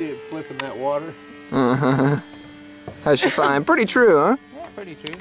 see it flipping that water? Uh-huh. How's she? Pretty true, huh? Yeah, pretty true.